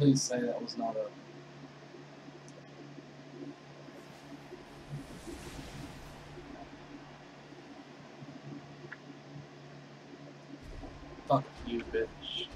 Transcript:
Please say that was not a. Fuck you, bitch.